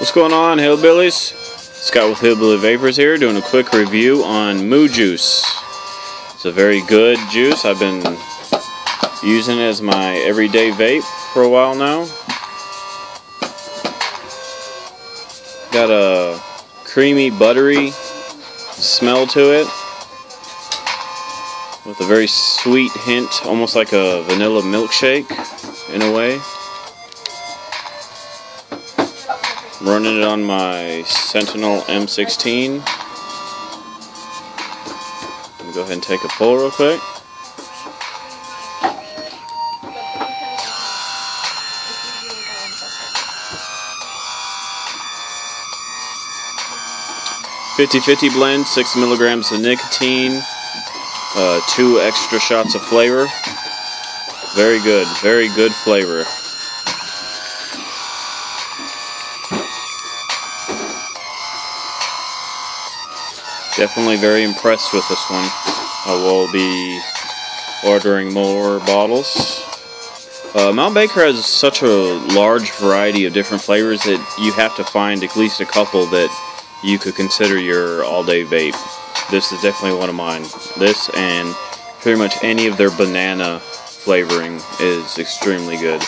What's going on, Hillbillies? Scott with Hillbilly Vapors here, doing a quick review on Moo Juice. It's a very good juice. I've been using it as my everyday vape for a while now. Got a creamy, buttery smell to it with a very sweet hint, almost like a vanilla milkshake in a way. Running it on my Sentinel M16. Let me go ahead and take a pull real quick. Fifty-fifty blend, six milligrams of nicotine, uh, two extra shots of flavor. Very good, very good flavor. Definitely very impressed with this one. I will be ordering more bottles. Uh, Mount Baker has such a large variety of different flavors that you have to find at least a couple that you could consider your all-day vape. This is definitely one of mine. This and pretty much any of their banana flavoring is extremely good.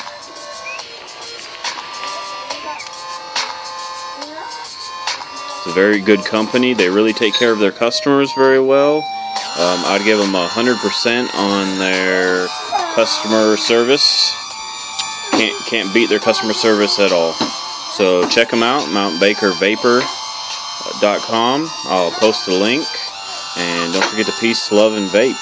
It's a very good company. They really take care of their customers very well. Um, I'd give them a 100% on their customer service. Can't, can't beat their customer service at all. So check them out, mountbakervapor.com. I'll post a link. And don't forget to peace, love, and vape.